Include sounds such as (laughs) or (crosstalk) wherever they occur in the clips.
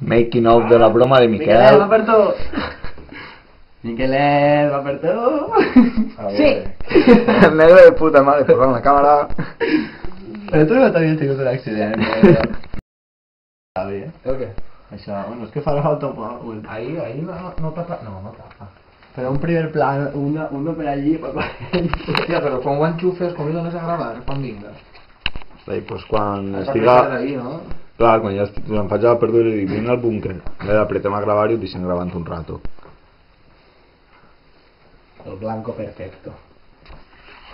Making of de la broma de Miquelet, Miquel. va per tu. (laughs) Miquelet, va per tu. (laughs) Sí. (laughs) Negro de puta madre, posant la càmera. Però tu no t'havies tingut un accident. Sabi? El què? Això, bueno, és que farà falta un poc. Ahí, ahí no, no tapa... No, no tapa. Però un primer plan, una, uno per allí, per allí. Hòstia, però quan ho enxufes, com hi dones a gravar, quan vinga? Sí, pues quan Estiga... estiga... Ahí, no? Clar, quan ja estic, em faig a la perdura i dic, vine al búnquer. L'he d'apretem a gravar i ho deixem gravant un rato. El blanco perfecto.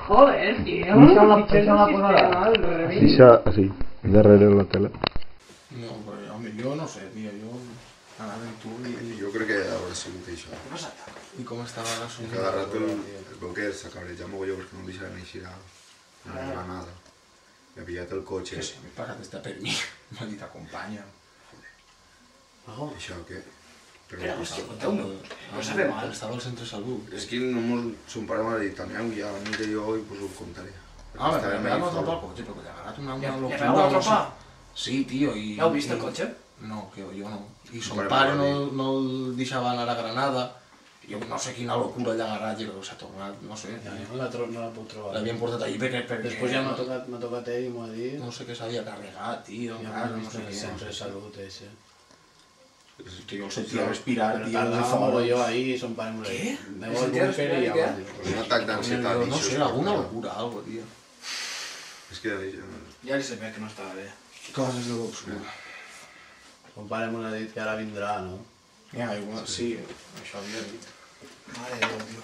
Joder, tío. Això la- això la revés. Deixa, així, darrere la tele. No, però home, jo no sé, tio, jo anava amb tu i, Jo crec que haurà sigut això. i com estava la sonida. Cada rato el, el Boquer s'ha cabrejat mogolló perquè no el deixaven eixir a a la granada. Mi ha pillato il coche. Che se mi pagate sta per me, ma ti oh. Això que... Però, però hòstia, conteu-me, no ah, sabe mal. Estava al centre de salut. És que no mos... Son pare m'ha dit, aneu ja, ni jo i pues ho contaré. Ah, però li ha anat a pal cotxe, que li ha agarrat una... una ja, ja veu trobar? Sí, tio, i... Heu vist el cotxe? No, que jo no. I son pare no, no el deixava anar a Granada. I jo no sé quina locura li ha agarrat i que s'ha tornat, no sé. No la, tro no la puc trobar. L'havien portat allí perquè... perquè Després ja m'ha tocat, m'ha tocat ell i m'ho ha dit. No sé què s'havia carregat, tio, Ja m'ha no vist sé què. centre de salut ese. Que jo el sentia respirar, tio, de tardaba fora. mogollón ahí y son para ¿Qué? Me voy al búnker y ya va. Un atac d'ansietat. No i sé, alguna locura, algo, tio. És que Ya se ve que no estaba bien. Coses de l'obscur. Son para me ha dit que ara vindrà, no? Ja, igual, sí, això havia dit. Madre de Dios, tío.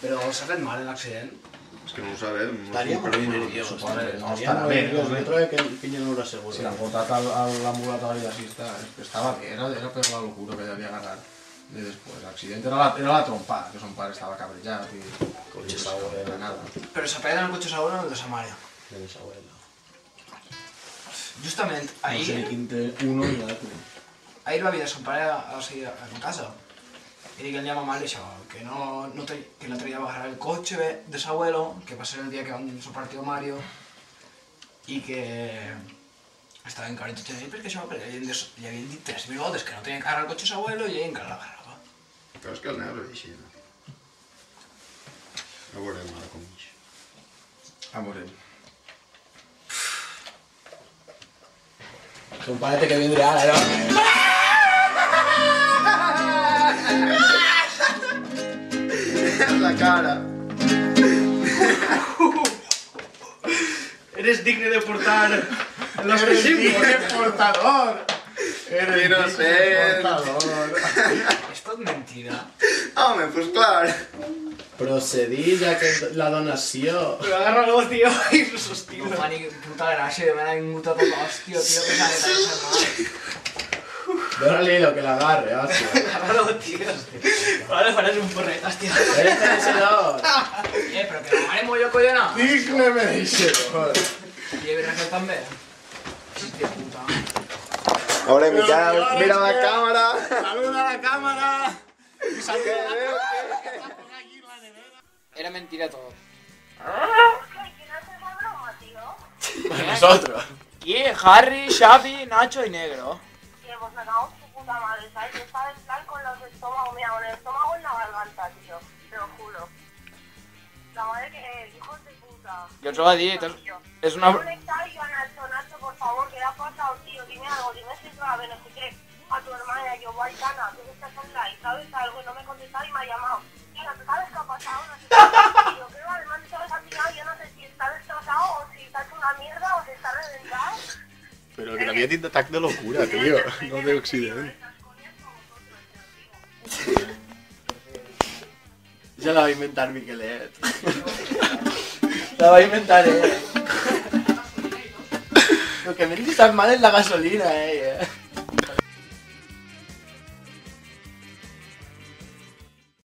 Pero se ha fet mal el accident. és que no ho sabem. no Estaria som molt per- nerviós. suposo que no nerviós. no? Jo trobo que el pinya no l'ha segur. Si l'han portat al, a l'ambulatori d'ací està, és que estava bé, era, era per la locura que li havia agarrat de després. L'accident era, la, era la trompada, que son estava cabrejat i... Cotxe i següent. de nada. Pero se pega en el cotxe seguro o en el de sa mare. De sa abuela. Justament No sé ni ahir, quin té uno l'altre. Ahir va venir son pare a, a, seguir a, a casa. Y dije a mamá això, que no, no tra que dia va agarrar el cotxe de su abuelo, que va ser el dia que van su partido Mario, i que tot ell perquè això, perquè li havien, des- li havien dit tres mil voltes que no tenia que agarrar el cotxe de su abuelo i ell encara l'agarrava. Però és que el negre és així. No? Ja veurem ara com ix. A veure. Son para que vindrà ara, no? (laughs) la cara. Eres digne de portar el nostre símbol. portador! Eres innocent. És tot mentida. Home, pues clar. Procedís a que la donació. Però agarra l'hòstia i lo sostiu. No fa ni puta gràcia, me l'ha vingut a tot l'hòstia, tio, que s'ha de (laughs) Dónale lo que la agarre, hòstia. Agarra l'hòstia. Ara le faràs un porret, hòstia. Eres merecedor. Eh, però que la mare molló, collona. Digne mereixedor! I el Raquel també. Hòstia puta. Hola, Miquel, mira la càmera. Saluda a la càmera! Era mentira tot. Nosotros. ¿Quién? Harry, Xavi, Nacho y Negro. Que hemos sacado su puta madre, ¿sabes? Yo estaba en plan con los estómagos, mira, con el estómago en la garganta, tío, te lo juro. La madre que, hijos de puta. Yo te lo he dicho, es una... A Nacho, Nacho, por favor, ¿qué le ha pasado, tío? Dime algo, dime si es grave, no sé qué. A tu hermana, yo, Guaytana, tú que estás online, ¿sabes algo? Y no me ha contestado y me ha llamado. Pero que l'havia dit d'atac de locura, tio. No d'accident. Ja la va inventar Miquelet. La va inventar ell. Lo que me dice tan mal es la gasolina, eh.